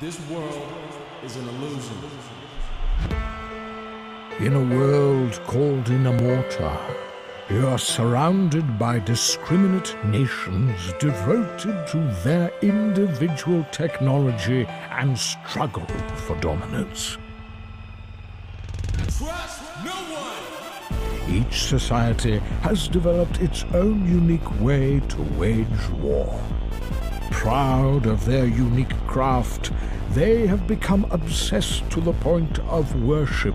This world is an illusion. In a world called Inamorta, you are surrounded by discriminate nations devoted to their individual technology and struggle for dominance. Trust no one! Each society has developed its own unique way to wage war. Proud of their unique craft, they have become obsessed to the point of worship,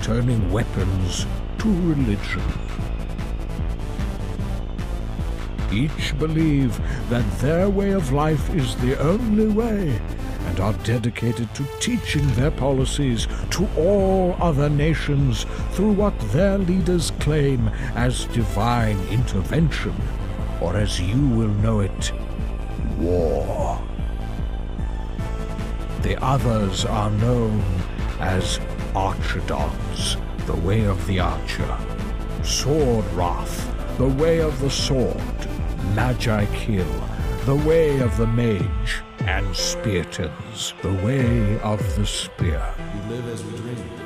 turning weapons to religion. Each believe that their way of life is the only way and are dedicated to teaching their policies to all other nations through what their leaders claim as divine intervention, or as you will know it, war. The others are known as Archidons, the way of the archer, Swordwrath, the way of the sword, Magikill, the way of the mage, and Speartons, the way of the spear. We live as we dream.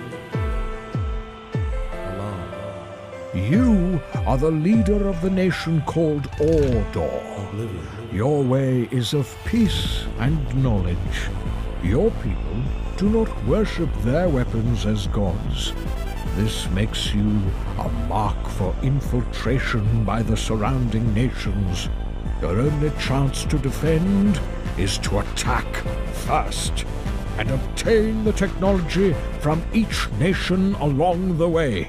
You are the leader of the nation called Order. Your way is of peace and knowledge. Your people do not worship their weapons as gods. This makes you a mark for infiltration by the surrounding nations. Your only chance to defend is to attack first and obtain the technology from each nation along the way.